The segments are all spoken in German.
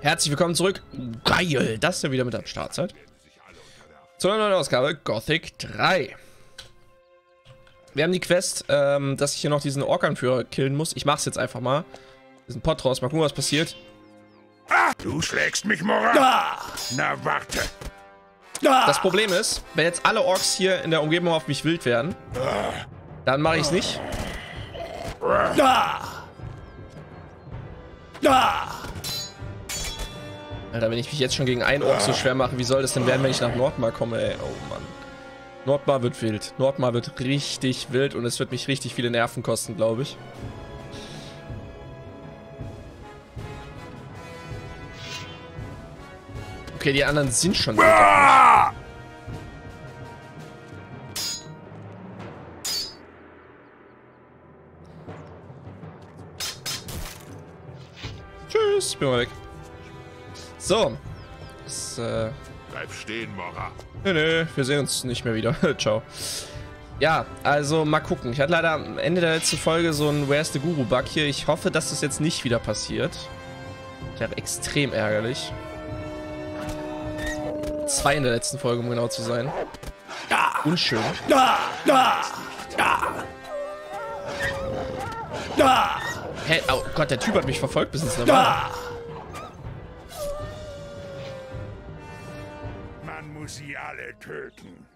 Herzlich willkommen zurück. Geil, dass ihr wieder mit am Start seid. Zu einer neuen Ausgabe Gothic 3. Wir haben die Quest, ähm, dass ich hier noch diesen Orkanführer killen muss. Ich mach's jetzt einfach mal. Diesen Pot raus, mal gucken, was passiert. Ah, du schlägst mich, Moran. Ah. Na, warte. Ah. Das Problem ist, wenn jetzt alle Orks hier in der Umgebung auf mich wild werden, dann mache ich's nicht. Ah. Ah. Alter, wenn ich mich jetzt schon gegen einen Ork so schwer mache, wie soll das denn werden, wenn ich nach Nordmar komme, ey? Oh Mann. Nordmar wird wild. Nordmar wird richtig wild und es wird mich richtig viele Nerven kosten, glaube ich. Okay, die anderen sind schon wild. Tschüss, bin mal weg. So. Das, äh... Bleib stehen, Mora. Nö, nö, wir sehen uns nicht mehr wieder. Ciao. Ja, also mal gucken. Ich hatte leider am Ende der letzten Folge so einen Where's the Guru-Bug hier. Ich hoffe, dass das jetzt nicht wieder passiert. Wäre extrem ärgerlich. Zwei in der letzten Folge, um genau zu sein. Unschön. Hä? Oh Gott, der Typ hat mich verfolgt bis ins Nirvana. sie töten.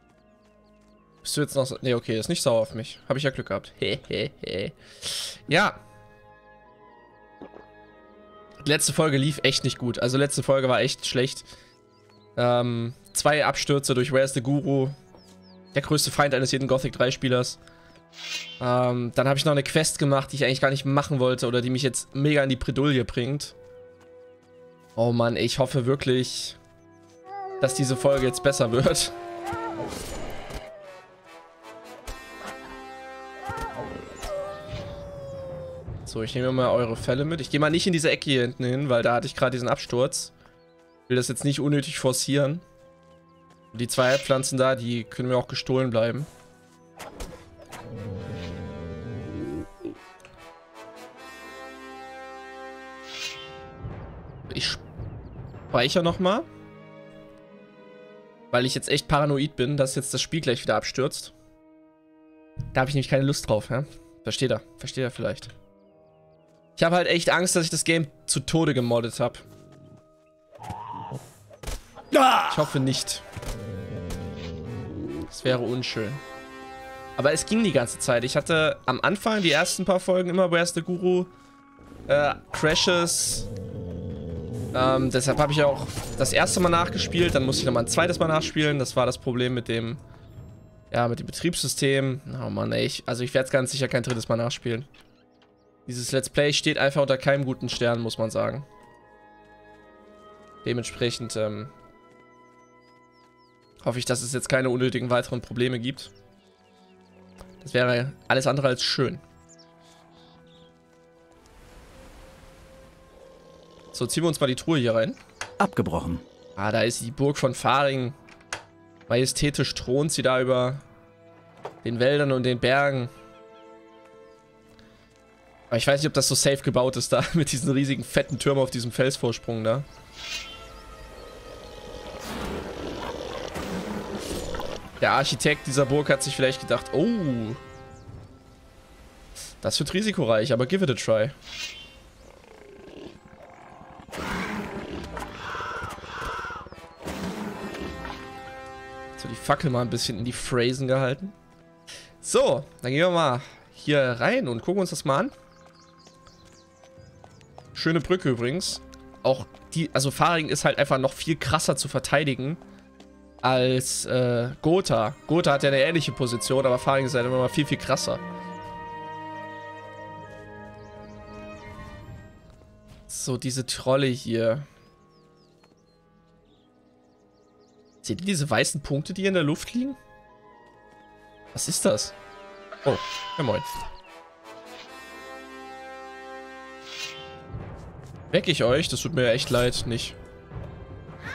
Bist du jetzt noch. Nee, okay, ist nicht sauer auf mich. Habe ich ja Glück gehabt. ja. Die letzte Folge lief echt nicht gut. Also letzte Folge war echt schlecht. Ähm, zwei Abstürze durch Where's the Guru. Der größte Feind eines jeden Gothic 3 Spielers. Ähm, dann habe ich noch eine Quest gemacht, die ich eigentlich gar nicht machen wollte oder die mich jetzt mega in die Bredouille bringt. Oh Mann, ich hoffe wirklich, dass diese Folge jetzt besser wird. So, ich nehme mal eure Fälle mit. Ich gehe mal nicht in diese Ecke hier hinten hin, weil da hatte ich gerade diesen Absturz. Ich will das jetzt nicht unnötig forcieren. Die zwei Pflanzen da, die können mir auch gestohlen bleiben. Ich speichere nochmal. Weil ich jetzt echt paranoid bin, dass jetzt das Spiel gleich wieder abstürzt. Da habe ich nämlich keine Lust drauf, ja? Versteht er. Versteht er vielleicht. Ich habe halt echt Angst, dass ich das Game zu Tode gemoddet habe. Ich hoffe nicht. Das wäre unschön. Aber es ging die ganze Zeit. Ich hatte am Anfang die ersten paar Folgen immer Where's the Guru, äh, Crashes, ähm, deshalb habe ich auch das erste Mal nachgespielt, dann musste ich nochmal ein zweites Mal nachspielen. Das war das Problem mit dem, ja, mit dem Betriebssystem. Oh Mann, ey, ich, also ich werde es ganz sicher kein drittes Mal nachspielen. Dieses Let's Play steht einfach unter keinem guten Stern, muss man sagen. Dementsprechend, ähm, hoffe ich, dass es jetzt keine unnötigen weiteren Probleme gibt. Das wäre alles andere als schön. So, ziehen wir uns mal die Truhe hier rein. Abgebrochen. Ah, da ist die Burg von Faring. Majestätisch thront sie da über den Wäldern und den Bergen. Aber ich weiß nicht, ob das so safe gebaut ist da, mit diesen riesigen fetten Türmen auf diesem Felsvorsprung da. Der Architekt dieser Burg hat sich vielleicht gedacht, oh, das wird risikoreich, aber give it a try. Fackel mal ein bisschen in die Phrasen gehalten. So, dann gehen wir mal hier rein und gucken uns das mal an. Schöne Brücke übrigens. Auch die, also Faring ist halt einfach noch viel krasser zu verteidigen als äh, Gotha. Gotha hat ja eine ähnliche Position, aber Faring ist halt immer mal viel, viel krasser. So, diese Trolle hier. Seht ihr diese weißen Punkte, die in der Luft liegen? Was ist das? Oh, ja moin. Weck ich euch? Das tut mir echt leid, nicht.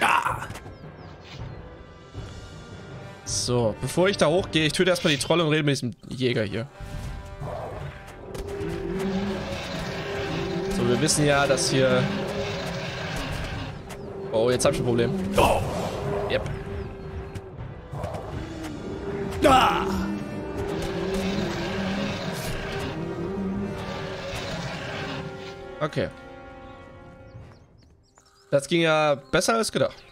Ja. So, bevor ich da hochgehe, ich töte erstmal die Trolle und rede mit diesem Jäger hier. So, wir wissen ja, dass hier Oh, jetzt hab ich ein Problem. Oh. Yep. Okay. Das ging ja besser als gedacht.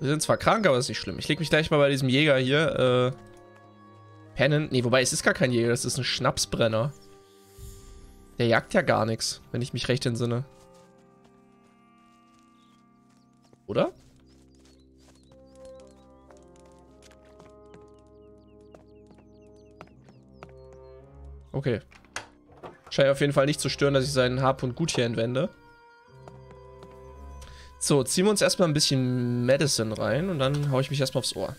Wir sind zwar krank, aber ist nicht schlimm. Ich leg mich gleich mal bei diesem Jäger hier, äh, pennen. Nee, wobei, es ist gar kein Jäger, das ist ein Schnapsbrenner. Der jagt ja gar nichts, wenn ich mich recht entsinne. Oder? Okay. Scheint auf jeden Fall nicht zu stören, dass ich seinen Hab und Gut hier entwende. So, ziehen wir uns erstmal ein bisschen Medicine rein und dann haue ich mich erstmal aufs Ohr.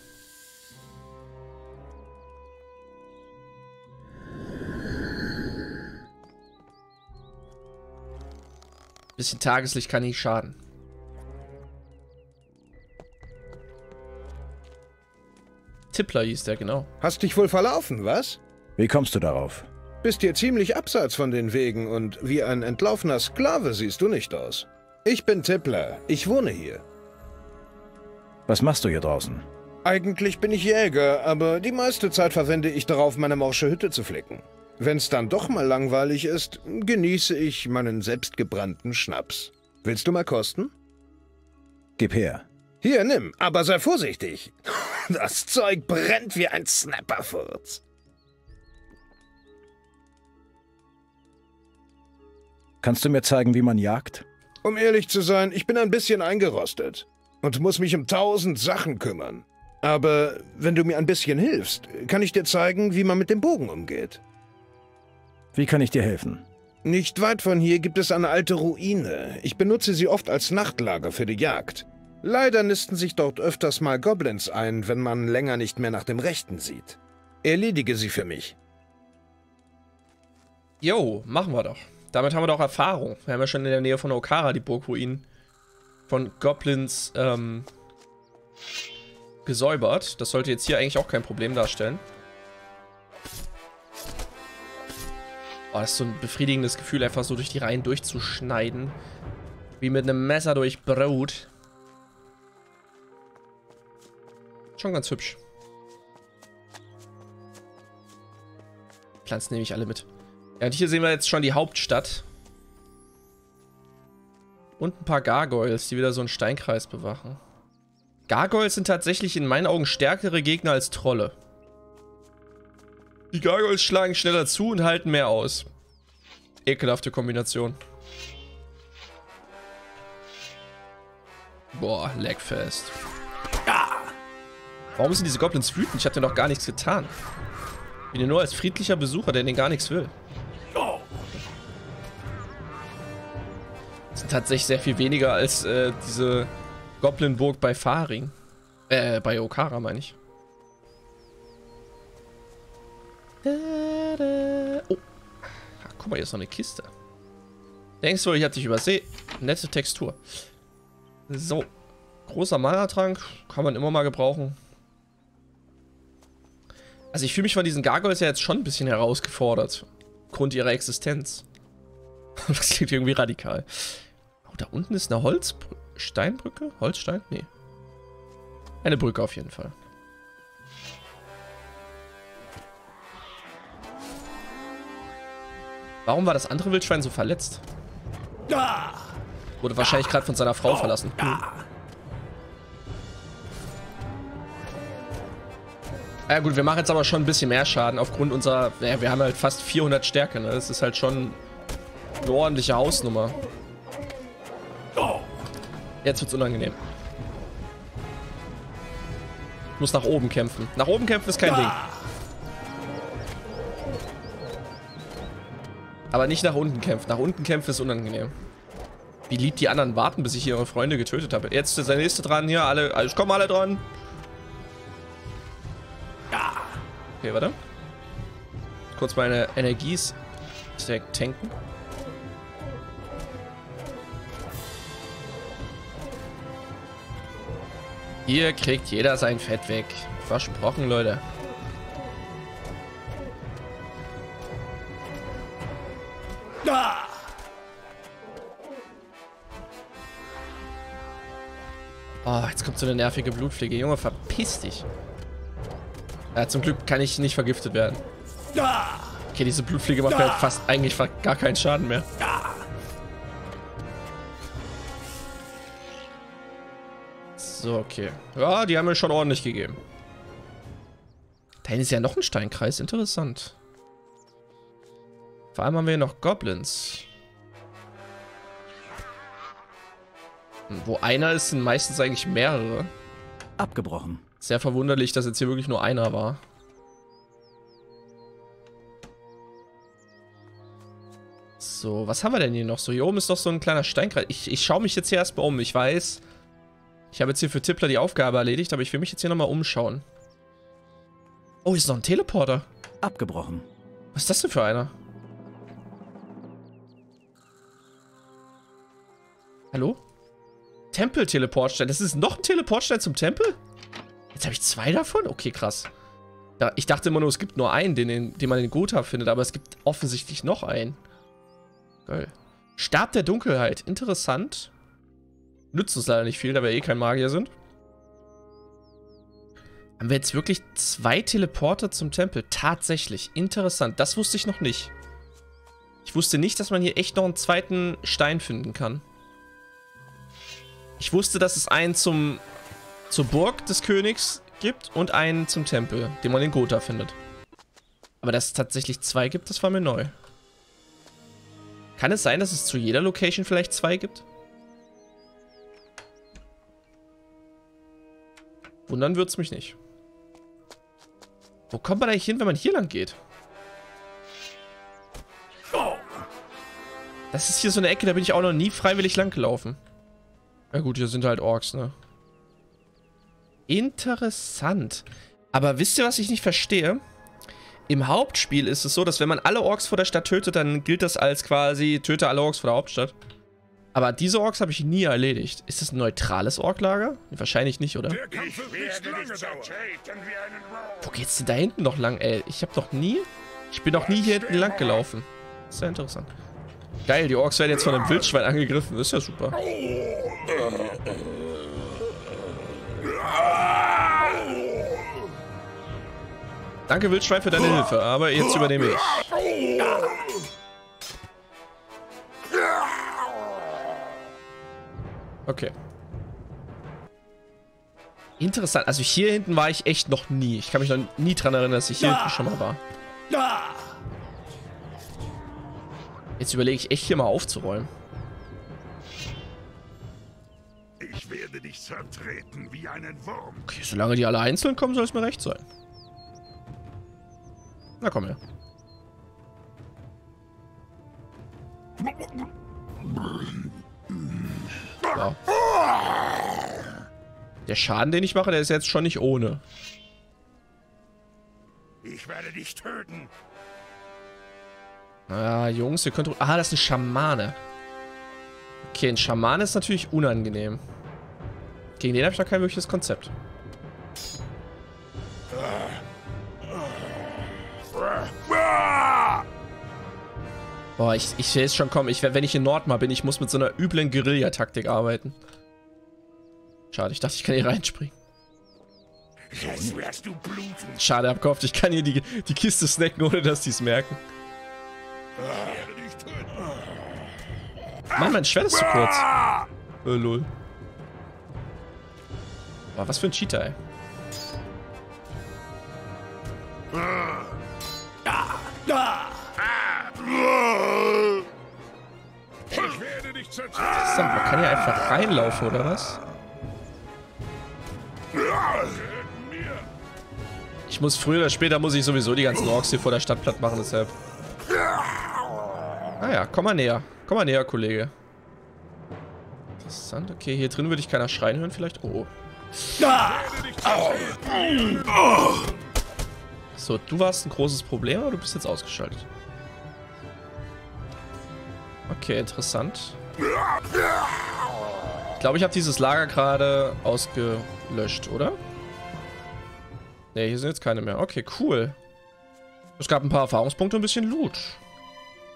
Bisschen Tageslicht kann nicht schaden. Tippler hieß der, genau. Hast dich wohl verlaufen, was? Wie kommst du darauf? Bist dir ziemlich abseits von den Wegen und wie ein entlaufener Sklave siehst du nicht aus. Ich bin Tippler. Ich wohne hier. Was machst du hier draußen? Eigentlich bin ich Jäger, aber die meiste Zeit verwende ich darauf, meine morsche Hütte zu flicken. Wenn's dann doch mal langweilig ist, genieße ich meinen selbstgebrannten Schnaps. Willst du mal kosten? Gib her. Hier, nimm, aber sei vorsichtig. Das Zeug brennt wie ein Snapperfurz. Kannst du mir zeigen, wie man jagt? Um ehrlich zu sein, ich bin ein bisschen eingerostet und muss mich um tausend Sachen kümmern. Aber wenn du mir ein bisschen hilfst, kann ich dir zeigen, wie man mit dem Bogen umgeht. Wie kann ich dir helfen? Nicht weit von hier gibt es eine alte Ruine. Ich benutze sie oft als Nachtlager für die Jagd. Leider nisten sich dort öfters mal Goblins ein, wenn man länger nicht mehr nach dem Rechten sieht. Erledige sie für mich. Jo, machen wir doch. Damit haben wir doch Erfahrung. Wir haben ja schon in der Nähe von Okara die Burgruinen von Goblins ähm, gesäubert. Das sollte jetzt hier eigentlich auch kein Problem darstellen. Oh, das ist so ein befriedigendes Gefühl, einfach so durch die Reihen durchzuschneiden. Wie mit einem Messer durch Brot. Schon ganz hübsch. Pflanzen nehme ich alle mit. Ja, und hier sehen wir jetzt schon die Hauptstadt. Und ein paar Gargoyles, die wieder so einen Steinkreis bewachen. Gargoyles sind tatsächlich in meinen Augen stärkere Gegner als Trolle. Die Gargoyles schlagen schneller zu und halten mehr aus. Ekelhafte Kombination. Boah, Lagfest. Warum sind diese Goblins wütend? Ich hab denen doch gar nichts getan. Ich bin ja nur als friedlicher Besucher, der denen gar nichts will. Tatsächlich sehr viel weniger als äh, diese Goblinburg bei Faring. Äh, bei Okara meine ich. Oh. Ach, guck mal, hier ist noch eine Kiste. Denkst du, ich hab dich übersehen? Nette Textur. So. Großer Mana-Trank. Kann man immer mal gebrauchen. Also ich fühle mich von diesen Gargoyles ja jetzt schon ein bisschen herausgefordert. Grund ihrer Existenz. das klingt irgendwie radikal. Da unten ist eine Holzsteinbrücke? Holzstein? Nee. Eine Brücke auf jeden Fall. Warum war das andere Wildschwein so verletzt? Wurde wahrscheinlich gerade von seiner Frau verlassen. Hm. Ja gut, wir machen jetzt aber schon ein bisschen mehr Schaden aufgrund unserer... Ja, wir haben halt fast 400 Stärke, ne? Das ist halt schon eine ordentliche Hausnummer. Jetzt wird's unangenehm. Ich muss nach oben kämpfen. Nach oben kämpfen ist kein Ding. Aber nicht nach unten kämpfen. Nach unten kämpfen ist unangenehm. Wie lieb die anderen warten, bis ich ihre Freunde getötet habe. Jetzt ist der nächste dran hier. Alle, also kommen alle dran. Okay, warte. Kurz meine Energies tanken. Hier kriegt jeder sein Fett weg. Versprochen, Leute. Oh, jetzt kommt so eine nervige Blutfliege. Junge, verpiss dich. Ja, zum Glück kann ich nicht vergiftet werden. Okay, diese Blutfliege macht halt fast eigentlich gar keinen Schaden mehr. So, okay. Ja, die haben mir schon ordentlich gegeben. Da hinten ist ja noch ein Steinkreis. Interessant. Vor allem haben wir hier noch Goblins. Wo einer ist, sind meistens eigentlich mehrere. Abgebrochen. Sehr verwunderlich, dass jetzt hier wirklich nur einer war. So, was haben wir denn hier noch? So, hier oben ist doch so ein kleiner Steinkreis. Ich, ich schaue mich jetzt hier erstmal um. Ich weiß, ich habe jetzt hier für Tippler die Aufgabe erledigt, aber ich will mich jetzt hier nochmal umschauen. Oh, hier ist noch ein Teleporter. Abgebrochen. Was ist das denn für einer? Hallo? Tempel-Teleportstein. Das ist noch ein Teleportstein zum Tempel? Jetzt habe ich zwei davon? Okay, krass. Ja, ich dachte immer nur, es gibt nur einen, den, den man in Gotha findet, aber es gibt offensichtlich noch einen. Geil. Stab der Dunkelheit. Interessant. Nützt uns leider nicht viel, da wir eh kein Magier sind. Haben wir jetzt wirklich zwei Teleporter zum Tempel? Tatsächlich. Interessant. Das wusste ich noch nicht. Ich wusste nicht, dass man hier echt noch einen zweiten Stein finden kann. Ich wusste, dass es einen zum, zur Burg des Königs gibt und einen zum Tempel, den man in Gotha findet. Aber dass es tatsächlich zwei gibt, das war mir neu. Kann es sein, dass es zu jeder Location vielleicht zwei gibt? Wundern würde es mich nicht. Wo kommt man eigentlich hin, wenn man hier lang geht? Das ist hier so eine Ecke, da bin ich auch noch nie freiwillig lang gelaufen. Ja gut, hier sind halt Orks, ne? Interessant. Aber wisst ihr, was ich nicht verstehe? Im Hauptspiel ist es so, dass wenn man alle Orks vor der Stadt tötet, dann gilt das als quasi töte alle Orks vor der Hauptstadt. Aber diese Orks habe ich nie erledigt. Ist das ein neutrales Orklager? Wahrscheinlich nicht, oder? Wo geht's denn da hinten noch lang, ey? Ich habe doch nie... Ich bin noch nie hier hinten lang gelaufen. Sehr interessant. Geil, die Orks werden jetzt von einem Wildschwein angegriffen. Das ist ja super. Danke, Wildschwein, für deine Hilfe, aber jetzt übernehme ich. Okay. Interessant. Also hier hinten war ich echt noch nie. Ich kann mich noch nie dran erinnern, dass ich hier hinten schon mal war. Jetzt überlege ich echt hier mal aufzuräumen. Ich werde dich zertreten wie einen Wurm. Okay, solange die alle einzeln kommen, soll es mir recht sein. Na komm her. Der Schaden, den ich mache, der ist jetzt schon nicht ohne. Ich werde dich töten. Ah, Jungs, ihr könnt... Ah, das ist ein Schamane. Okay, ein Schamane ist natürlich unangenehm. Gegen den habe ich noch kein wirkliches Konzept. Boah, ich, ich sehe es schon kommen. Ich, wenn ich in Nordmar bin, ich muss mit so einer üblen Guerillataktik arbeiten. Schade, ich dachte, ich kann hier reinspringen. Jetzt wirst du bluten. Schade, hab gehofft, ich kann hier die, die Kiste snacken, ohne dass die es merken. Mann, mein Schwert ist zu kurz. Äh, lol. Boah, was für ein Cheater, ey. Ich werde dich. Interessant, man kann hier einfach reinlaufen, oder was? Ich muss früher oder später muss ich sowieso die ganzen Orks hier vor der Stadt platt machen, deshalb. Naja, ah komm mal näher. Komm mal näher, Kollege. Interessant. Okay, hier drin würde ich keiner schreien hören vielleicht. Oh. So, du warst ein großes Problem, aber du bist jetzt ausgeschaltet. Okay, interessant. Ich glaube, ich habe dieses Lager gerade ausgelöscht, oder? Ne, hier sind jetzt keine mehr. Okay, cool. Es gab ein paar Erfahrungspunkte und ein bisschen Loot.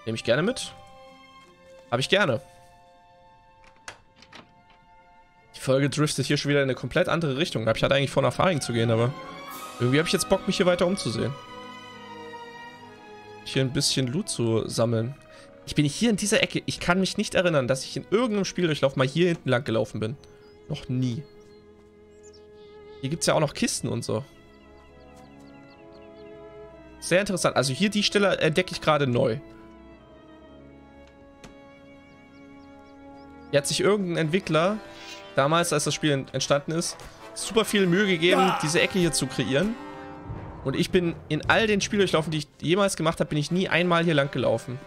Nehme ich gerne mit. Habe ich gerne. Folge driftet hier schon wieder in eine komplett andere Richtung. Ich hatte eigentlich vor, nach Faring zu gehen, aber irgendwie habe ich jetzt Bock, mich hier weiter umzusehen. Hier ein bisschen Loot zu sammeln. Ich bin hier in dieser Ecke. Ich kann mich nicht erinnern, dass ich in irgendeinem Spieldurchlauf mal hier hinten lang gelaufen bin. Noch nie. Hier gibt es ja auch noch Kisten und so. Sehr interessant. Also hier die Stelle entdecke ich gerade neu. Hier hat sich irgendein Entwickler, damals als das Spiel entstanden ist, super viel Mühe gegeben, ja. diese Ecke hier zu kreieren. Und ich bin in all den Spieldurchlaufen, die ich jemals gemacht habe, bin ich nie einmal hier lang gelaufen.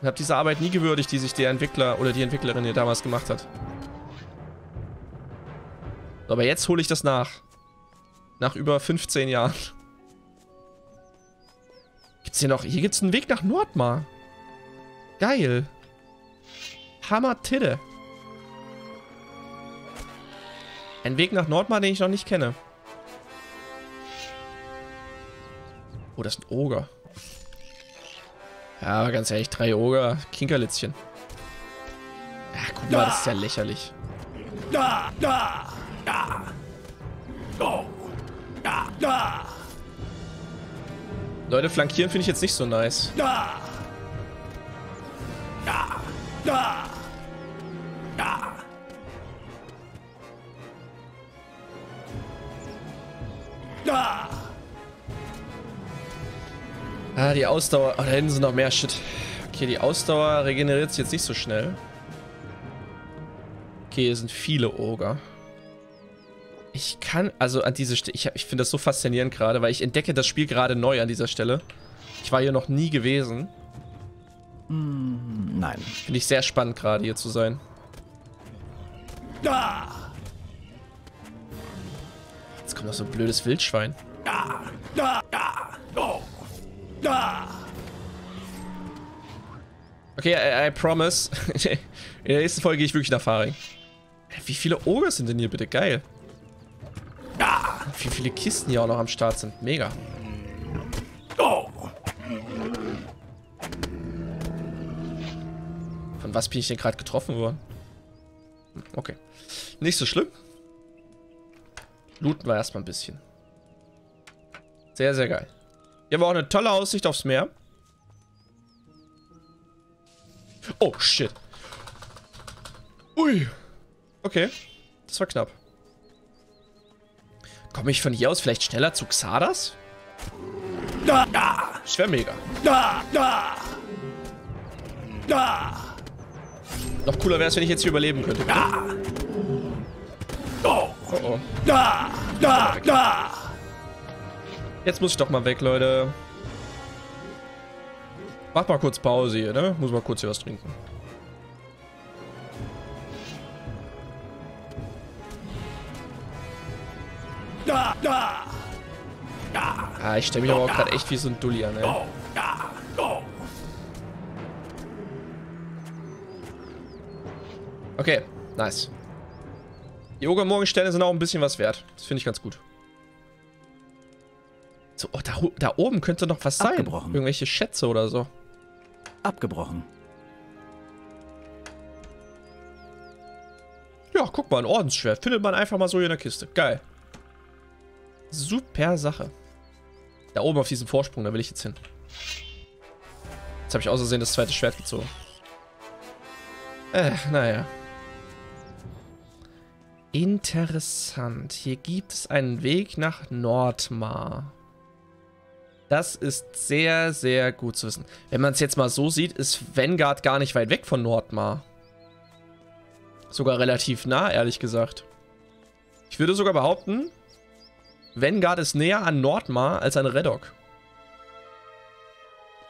Und habe diese Arbeit nie gewürdigt, die sich der Entwickler oder die Entwicklerin hier damals gemacht hat. Aber jetzt hole ich das nach. Nach über 15 Jahren. Gibt's hier noch... Hier gibt's einen Weg nach Nordmar. Geil. Hammer Tidde. Ein Weg nach Nordmar, den ich noch nicht kenne. Oh, das ist ein Oger. Ja, aber ganz ehrlich, drei Oger, Kinkerlitzchen. Ja, guck mal, das ist ja lächerlich. Da, da, da. Oh. Da, da. Leute, flankieren finde ich jetzt nicht so nice. Da. Da. Da. Da. Da. Ah, die Ausdauer. Oh, da hinten sind noch mehr Shit. Okay, die Ausdauer regeneriert sich jetzt nicht so schnell. Okay, hier sind viele Oger. Ich kann, also an diese Stelle, ich, ich finde das so faszinierend gerade, weil ich entdecke das Spiel gerade neu an dieser Stelle. Ich war hier noch nie gewesen. Mm, nein. Finde ich sehr spannend gerade hier zu sein. Da! Jetzt kommt noch so ein blödes Wildschwein. Da! Da! Okay, I, I promise. In der nächsten Folge gehe ich wirklich nach Faring. Wie viele Ogres sind denn hier bitte? Geil. Wie viele Kisten hier auch noch am Start sind. Mega. Von was bin ich denn gerade getroffen worden? Okay. Nicht so schlimm. Looten wir erstmal ein bisschen. Sehr, sehr geil. Hier haben wir auch eine tolle Aussicht aufs Meer. Oh, shit. Ui. Okay. Das war knapp. Komme ich von hier aus vielleicht schneller zu Xardas? Da, da. Das wäre mega. Da, da. Da. Noch cooler wäre es, wenn ich jetzt hier überleben könnte. Da. Oh. oh, oh. Da, da, da. Jetzt muss ich doch mal weg, Leute. Mach mal kurz Pause hier, ne? Muss mal kurz hier was trinken. Da, da. Da. Ah, ich stelle mich aber auch gerade echt wie so ein Dulli an, ey. Okay, nice. Die Ogermorgensterne sind auch ein bisschen was wert. Das finde ich ganz gut. So, oh, da, da, oben könnte noch was sein. Abgebrochen. Irgendwelche Schätze oder so. Abgebrochen. Ja, guck mal, ein Ordensschwert. Findet man einfach mal so hier in der Kiste. Geil. Super Sache. Da oben auf diesem Vorsprung, da will ich jetzt hin. Jetzt habe ich außersehen das zweite Schwert gezogen. Äh, naja. Interessant. Hier gibt es einen Weg nach Nordmar. Das ist sehr, sehr gut zu wissen. Wenn man es jetzt mal so sieht, ist Vanguard gar nicht weit weg von Nordmar. Sogar relativ nah, ehrlich gesagt. Ich würde sogar behaupten, Vanguard ist näher an Nordmar als an Redok.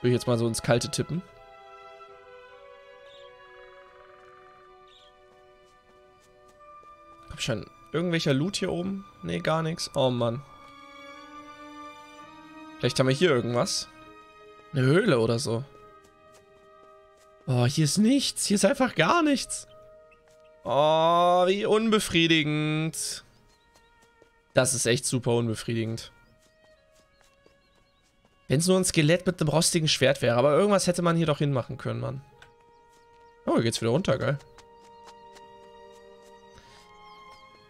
Würde ich jetzt mal so ins Kalte tippen. Hab ich schon irgendwelcher Loot hier oben? Nee, gar nichts. Oh Mann. Vielleicht haben wir hier irgendwas. Eine Höhle oder so. Oh, hier ist nichts. Hier ist einfach gar nichts. Oh, wie unbefriedigend. Das ist echt super unbefriedigend. Wenn es nur ein Skelett mit einem rostigen Schwert wäre. Aber irgendwas hätte man hier doch hinmachen können, Mann. Oh, hier geht's wieder runter, geil.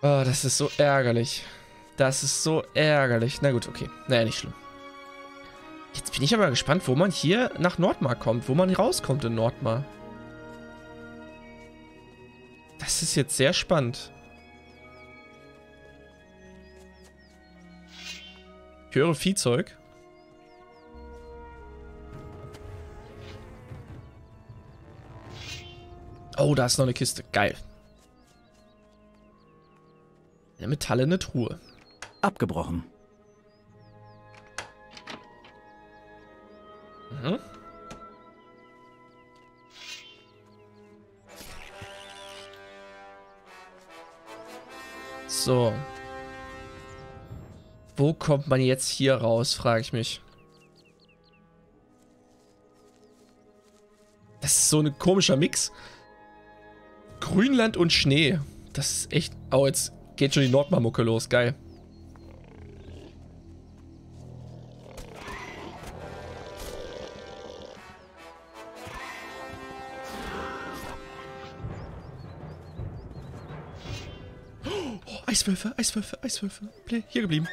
Oh, das ist so ärgerlich. Das ist so ärgerlich. Na gut, okay. Naja, nicht schlimm. Jetzt bin ich aber gespannt, wo man hier nach Nordmar kommt. Wo man rauskommt in Nordmar. Das ist jetzt sehr spannend. Ich höre Viehzeug. Oh, da ist noch eine Kiste. Geil. Eine metallene Truhe. Abgebrochen. Mhm. So. Wo kommt man jetzt hier raus, frage ich mich. Das ist so ein komischer Mix. Grünland und Schnee. Das ist echt... Oh, jetzt geht schon die Nordmarmucke los. Geil. Eiswölfe, Eiswölfe, Eiswölfe. Play, hier geblieben.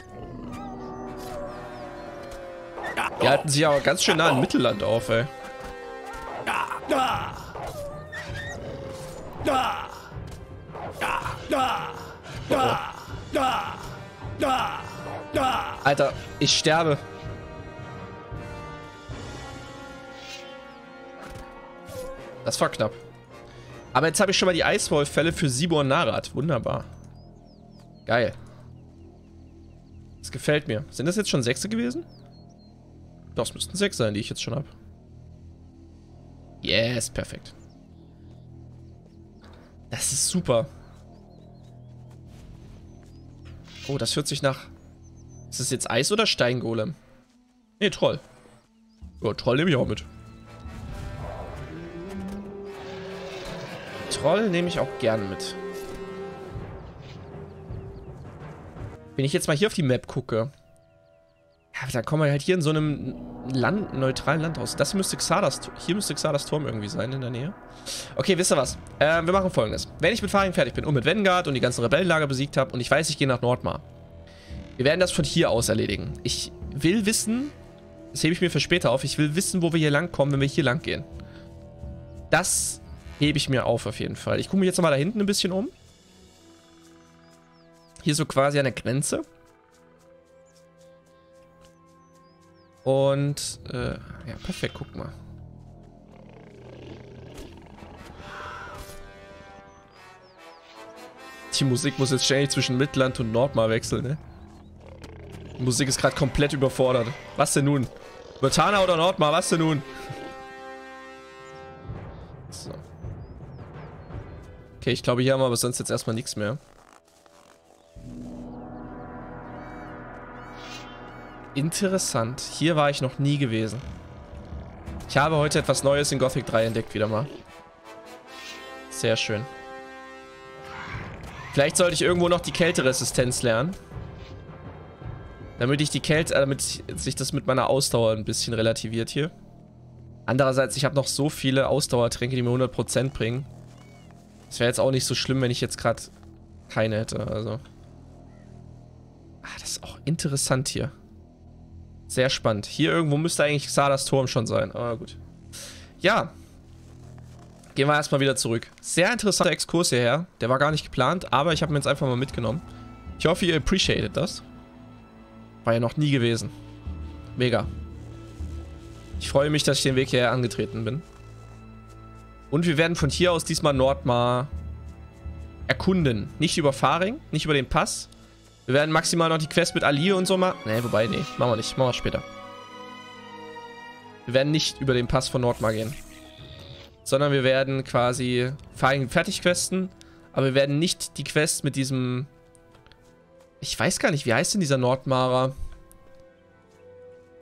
Die halten sich aber ganz schön nah im Mittelland auf, ey. Alter, ich sterbe. Das war knapp. Aber jetzt habe ich schon mal die Eiswolf-Fälle für Sibor Narat. Wunderbar. Geil. Das gefällt mir. Sind das jetzt schon Sechse gewesen? Es müssten sechs sein, die ich jetzt schon habe. Yes, perfekt. Das ist super. Oh, das hört sich nach... Ist das jetzt Eis oder Steingolem? Nee, Troll. Ja, Troll nehme ich auch mit. Troll nehme ich auch gern mit. Wenn ich jetzt mal hier auf die Map gucke. Ja, da kommen wir halt hier in so einem Land, neutralen Land aus. Das müsste Xardas, hier müsste Xardas Turm irgendwie sein in der Nähe. Okay, wisst ihr was? Äh, wir machen folgendes. Wenn ich mit Faring fertig bin und mit Vanguard und die ganzen Rebellenlager besiegt habe und ich weiß, ich gehe nach Nordmar. Wir werden das von hier aus erledigen. Ich will wissen, das hebe ich mir für später auf, ich will wissen, wo wir hier lang kommen, wenn wir hier lang gehen. Das hebe ich mir auf auf jeden Fall. Ich gucke mich jetzt mal da hinten ein bisschen um. Hier so quasi an der Grenze. Und, äh, ja, perfekt, guck mal. Die Musik muss jetzt ständig zwischen Midland und Nordmar wechseln, ne? Die Musik ist gerade komplett überfordert. Was denn nun? Botana oder Nordmar, was denn nun? So. Okay, ich glaube, hier haben wir aber sonst jetzt erstmal nichts mehr. Interessant. Hier war ich noch nie gewesen. Ich habe heute etwas Neues in Gothic 3 entdeckt, wieder mal. Sehr schön. Vielleicht sollte ich irgendwo noch die Kälteresistenz lernen. Damit ich die Kälte, äh, damit sich das mit meiner Ausdauer ein bisschen relativiert hier. Andererseits, ich habe noch so viele Ausdauertränke, die mir 100% bringen. Es wäre jetzt auch nicht so schlimm, wenn ich jetzt gerade keine hätte, also. Ah, das ist auch interessant hier. Sehr spannend. Hier irgendwo müsste eigentlich Xardas Turm schon sein, aber gut. Ja. Gehen wir erstmal wieder zurück. Sehr interessanter Exkurs hierher. Der war gar nicht geplant, aber ich habe mir jetzt einfach mal mitgenommen. Ich hoffe, ihr appreciated das. War ja noch nie gewesen. Mega. Ich freue mich, dass ich den Weg hierher angetreten bin. Und wir werden von hier aus diesmal Nordmar erkunden. Nicht über Faring, nicht über den Pass. Wir werden maximal noch die Quest mit Ali und so machen. Ne, wobei, nee, machen wir nicht. Machen wir später. Wir werden nicht über den Pass von Nordmar gehen. Sondern wir werden quasi fertig questen. Aber wir werden nicht die Quest mit diesem... Ich weiß gar nicht, wie heißt denn dieser Nordmarer?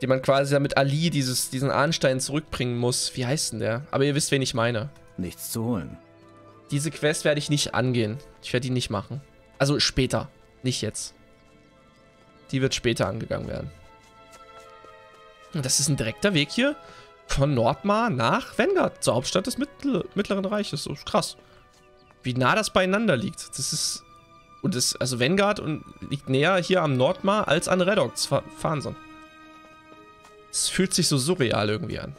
Den man quasi damit Ali dieses, diesen Arnstein zurückbringen muss. Wie heißt denn der? Aber ihr wisst, wen ich meine. Nichts zu holen. Diese Quest werde ich nicht angehen. Ich werde die nicht machen. Also später. Nicht jetzt. Die wird später angegangen werden. Und das ist ein direkter Weg hier von Nordmar nach Vanguard, zur Hauptstadt des Mittel Mittleren Reiches. So krass. Wie nah das beieinander liegt. Das ist Und es, also Vanguard und liegt näher hier am Nordmar als an Redox sollen. Es fühlt sich so surreal irgendwie an.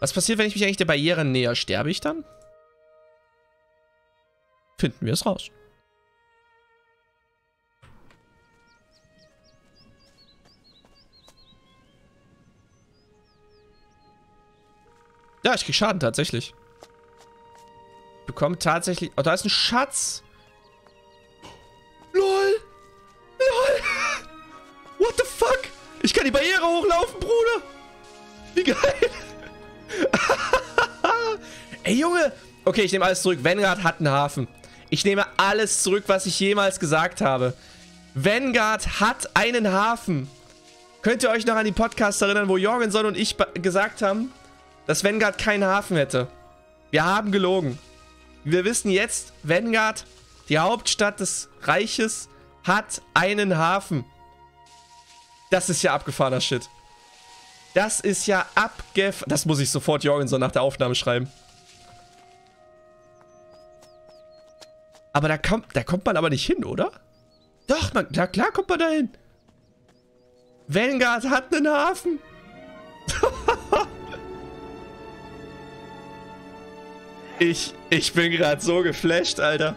Was passiert, wenn ich mich eigentlich der Barriere näher? Sterbe ich dann? Finden wir es raus. Ja, ich krieg Schaden tatsächlich. Bekomme tatsächlich... Oh, da ist ein Schatz. LOL. LOL. What the fuck? Ich kann die Barriere hochlaufen, Bruder. Wie geil. Ey, Junge. Okay, ich nehme alles zurück. Vanguard hat einen Hafen. Ich nehme alles zurück, was ich jemals gesagt habe. Vanguard hat einen Hafen. Könnt ihr euch noch an die Podcasts erinnern, wo Jorgenson und ich gesagt haben, dass Vanguard keinen Hafen hätte? Wir haben gelogen. Wir wissen jetzt, Vanguard, die Hauptstadt des Reiches, hat einen Hafen. Das ist ja abgefahrener Shit. Das ist ja abgefahren. Das muss ich sofort Jorgenson nach der Aufnahme schreiben. Aber da kommt, da kommt man aber nicht hin, oder? Doch, man, klar, klar kommt man da hin. Vanguard hat einen Hafen. ich, ich bin gerade so geflasht, Alter.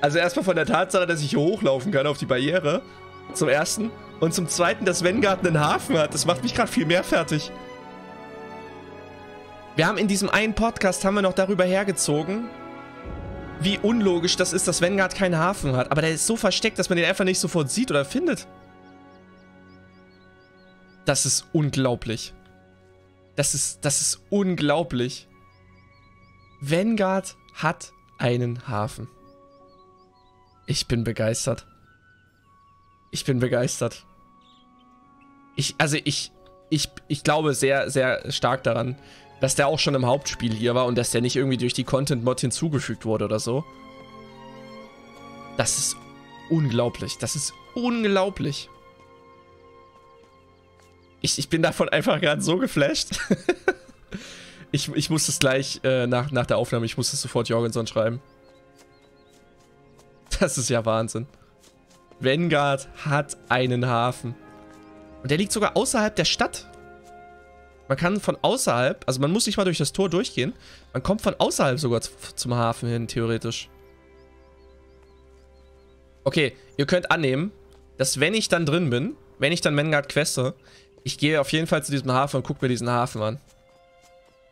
Also erstmal von der Tatsache, dass ich hier hochlaufen kann auf die Barriere. Zum ersten. Und zum zweiten, dass Vanguard einen Hafen hat. Das macht mich gerade viel mehr fertig. Wir haben in diesem einen Podcast, haben wir noch darüber hergezogen, wie unlogisch das ist, dass Vanguard keinen Hafen hat. Aber der ist so versteckt, dass man den einfach nicht sofort sieht oder findet. Das ist unglaublich. Das ist, das ist unglaublich. Vanguard hat einen Hafen. Ich bin begeistert. Ich bin begeistert. Ich, also ich, ich, ich glaube sehr, sehr stark daran, dass der auch schon im Hauptspiel hier war und dass der nicht irgendwie durch die Content-Mod hinzugefügt wurde oder so. Das ist unglaublich. Das ist unglaublich. Ich, ich bin davon einfach gerade so geflasht. ich, ich muss es gleich äh, nach, nach der Aufnahme, ich muss es sofort Jorgenson schreiben. Das ist ja Wahnsinn. Vanguard hat einen Hafen. Und der liegt sogar außerhalb der Stadt. Man kann von außerhalb, also man muss nicht mal durch das Tor durchgehen. Man kommt von außerhalb sogar zum Hafen hin, theoretisch. Okay, ihr könnt annehmen, dass wenn ich dann drin bin, wenn ich dann Vanguard queste, ich gehe auf jeden Fall zu diesem Hafen und gucke mir diesen Hafen an.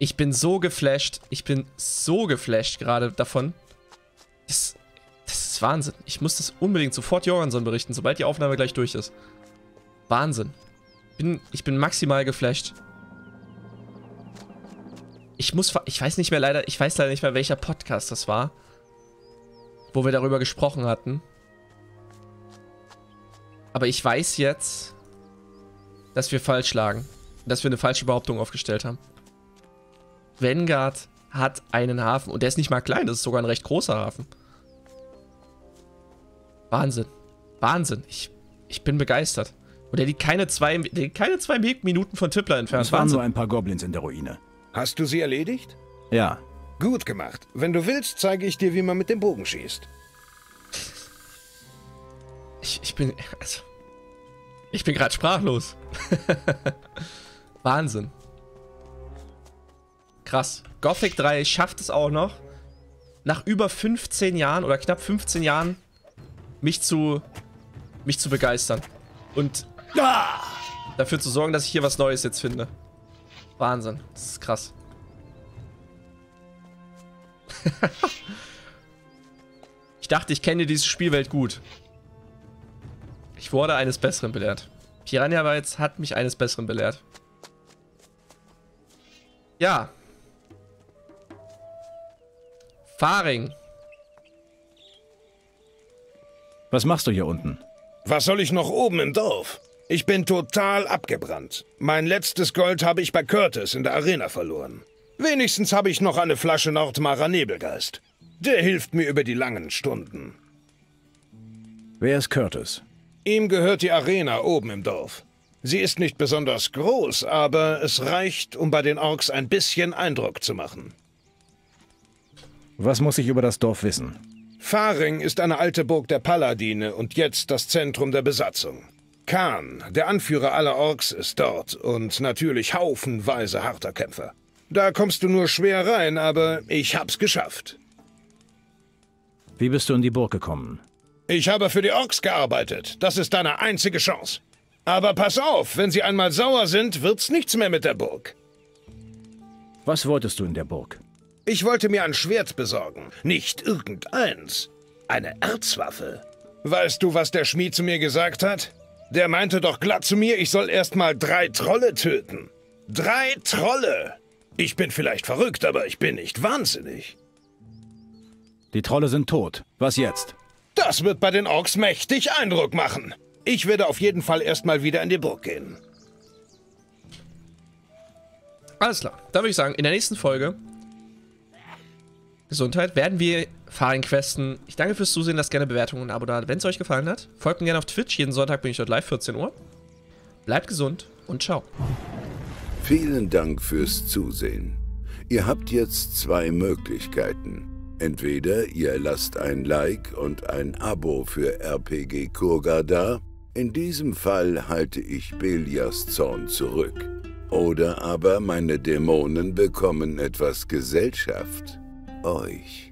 Ich bin so geflasht. Ich bin so geflasht gerade davon. Das, das ist Wahnsinn. Ich muss das unbedingt sofort Joransson berichten, sobald die Aufnahme gleich durch ist. Wahnsinn. Bin, ich bin maximal geflasht. Ich muss, ich weiß nicht mehr leider, ich weiß leider nicht mehr, welcher Podcast das war, wo wir darüber gesprochen hatten. Aber ich weiß jetzt, dass wir falsch lagen. Dass wir eine falsche Behauptung aufgestellt haben. Vanguard hat einen Hafen. Und der ist nicht mal klein, das ist sogar ein recht großer Hafen. Wahnsinn. Wahnsinn. Ich, ich bin begeistert. Und der liegt keine zwei, keine zwei Minuten von Tippler entfernt. Es waren nur ein paar Goblins in der Ruine. Hast du sie erledigt? Ja. Gut gemacht. Wenn du willst, zeige ich dir, wie man mit dem Bogen schießt. Ich, ich bin... Also, ich bin gerade sprachlos. Wahnsinn. Krass. Gothic 3 schafft es auch noch, nach über 15 Jahren oder knapp 15 Jahren mich zu, mich zu begeistern. Und ah, dafür zu sorgen, dass ich hier was Neues jetzt finde. Wahnsinn. Das ist krass. ich dachte, ich kenne diese Spielwelt gut. Ich wurde eines Besseren belehrt. Piranha Bytes hat mich eines Besseren belehrt. Ja. Faring. Was machst du hier unten? Was soll ich noch oben im Dorf? Ich bin total abgebrannt. Mein letztes Gold habe ich bei Curtis in der Arena verloren. Wenigstens habe ich noch eine Flasche Nordmarer Nebelgeist. Der hilft mir über die langen Stunden. Wer ist Curtis? Ihm gehört die Arena oben im Dorf. Sie ist nicht besonders groß, aber es reicht, um bei den Orks ein bisschen Eindruck zu machen. Was muss ich über das Dorf wissen? Faring ist eine alte Burg der Paladine und jetzt das Zentrum der Besatzung. Khan, der Anführer aller Orks, ist dort und natürlich haufenweise harter Kämpfer. Da kommst du nur schwer rein, aber ich hab's geschafft. Wie bist du in die Burg gekommen? Ich habe für die Orks gearbeitet. Das ist deine einzige Chance. Aber pass auf, wenn sie einmal sauer sind, wird's nichts mehr mit der Burg. Was wolltest du in der Burg? Ich wollte mir ein Schwert besorgen. Nicht irgendeins. Eine Erzwaffe. Weißt du, was der Schmied zu mir gesagt hat? Der meinte doch glatt zu mir, ich soll erst mal drei Trolle töten. Drei Trolle! Ich bin vielleicht verrückt, aber ich bin nicht wahnsinnig. Die Trolle sind tot. Was jetzt? Das wird bei den Orks mächtig Eindruck machen. Ich werde auf jeden Fall erstmal wieder in die Burg gehen. Alles klar. Da würde ich sagen, in der nächsten Folge Gesundheit werden wir Farin questen. Ich danke fürs Zusehen, lasst gerne Bewertungen und Abo da, wenn es euch gefallen hat. Folgt mir gerne auf Twitch, jeden Sonntag bin ich dort live, 14 Uhr. Bleibt gesund und ciao. Vielen Dank fürs Zusehen. Ihr habt jetzt zwei Möglichkeiten. Entweder ihr lasst ein Like und ein Abo für RPG Kurga da. In diesem Fall halte ich Belias Zorn zurück. Oder aber meine Dämonen bekommen etwas Gesellschaft. Euch.